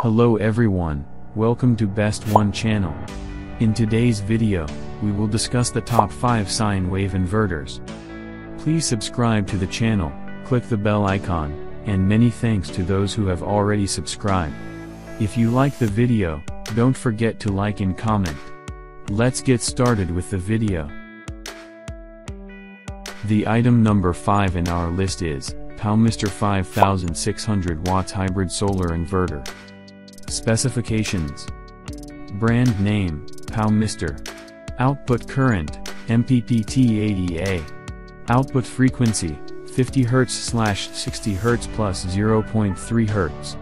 Hello everyone, welcome to Best One channel. In today's video, we will discuss the top 5 sine wave inverters. Please subscribe to the channel, click the bell icon, and many thanks to those who have already subscribed. If you like the video, don't forget to like and comment. Let's get started with the video. The item number 5 in our list is, Powmister 5600 watts hybrid solar inverter. Specifications Brand name, Powmister. Output current, MPPT 80A. Output frequency, 50 Hz slash 60 Hz plus 0.3 Hz.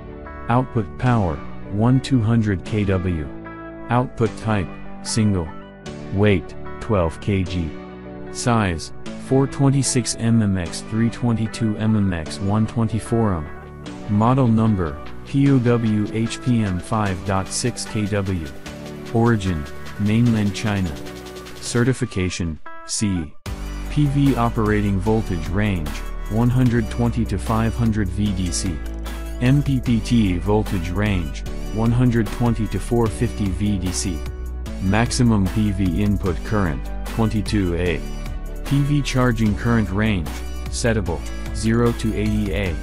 Output power, 1200 kW. Output type, single. Weight, 12 kg. Size, 426 mmx 322 mmx 124 mm. Model number, POW HPM 5.6 kW. Origin, Mainland China. Certification, CE. PV operating voltage range, 120 to 500 VDC. MPPT voltage range, 120 to 450 VDC. Maximum PV input current, 22A. PV charging current range, settable, 0 to 80A.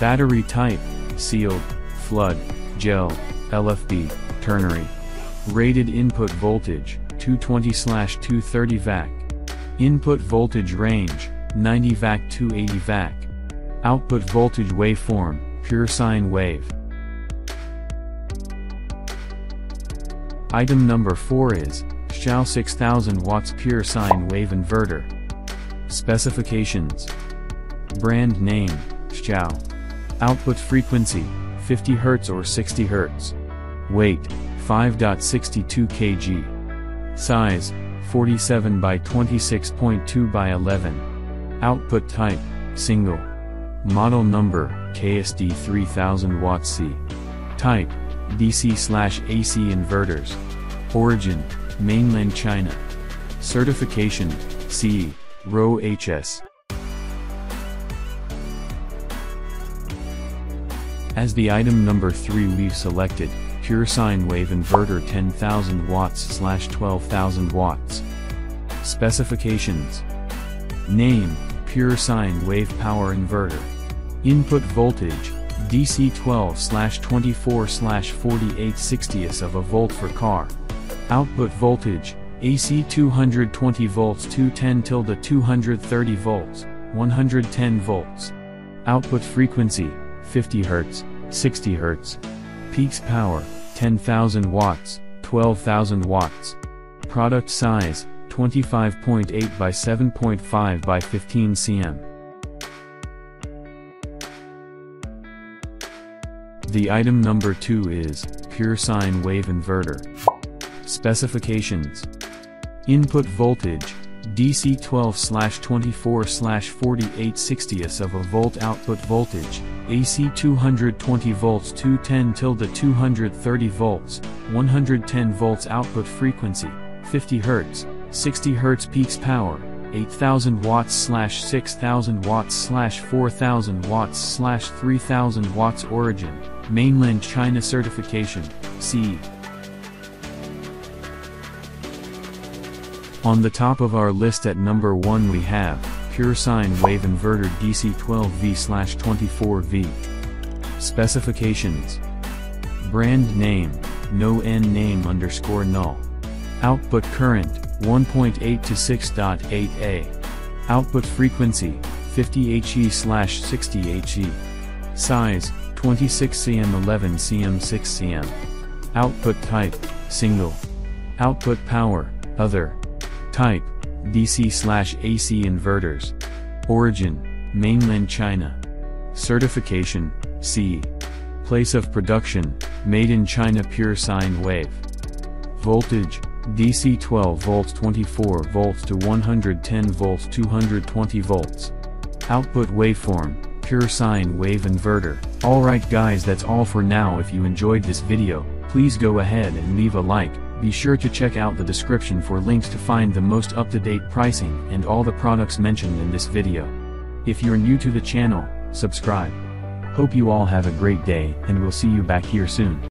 Battery type, sealed, flood, gel, LFP, ternary. Rated input voltage, 220-230 VAC. Input voltage range, 90 VAC 280 VAC. Output voltage waveform, pure sine wave. Item number 4 is, Xiao 6000 watts pure sine wave inverter. Specifications. Brand name, Xiao. Output frequency, 50 Hz or 60 Hz. Weight, 5.62 kg. Size, 47 by 26.2 by 11. Output type, single. Model number, KSD 3000 Watt C. Type, DC slash AC inverters. Origin, Mainland China. Certification, CE, RO HS. As the item number 3 we've selected, Pure Sine Wave Inverter 10,000 watts slash 12,000 watts. Specifications. Name, Pure Sine Wave Power Inverter. Input voltage, DC 12 slash 24 slash 48 60ths of a volt for car. Output voltage, AC 220 volts 210 tilde 230 volts, 110 volts. Output frequency, 50 Hz, 60 Hz. Peaks power, 10,000 watts, 12,000 watts. Product size, 25.8 by 7.5 by 15 cm. The item number 2 is, Pure Sine Wave Inverter. Specifications. Input voltage, DC 12 24 48 60ths of a volt output voltage, AC 220 volts 210 tilde 230 volts, 110 volts output frequency, 50 Hz, 60 Hz peaks power, 8000 watts slash 6000 watts slash 4000 watts slash 3000 watts origin, mainland China certification, CE. On the top of our list at number 1 we have, Pure Sine Wave Inverter DC12V-24V. Specifications. Brand name, no N name underscore null. Output current, 1.8 to 6.8A. Output frequency, 50 HE slash 60 HE. Size, 26 cm 11 cm 6 cm. Output type, single. Output power, other. Type, DC slash AC inverters. Origin, Mainland China. Certification, C. Place of production, Made in China Pure Sine Wave. Voltage, DC 12 volts 24 volts to 110 volts 220 volts. Output waveform, Pure Sine Wave Inverter. Alright guys that's all for now if you enjoyed this video, please go ahead and leave a like, be sure to check out the description for links to find the most up-to-date pricing and all the products mentioned in this video. If you're new to the channel, subscribe. Hope you all have a great day and we'll see you back here soon.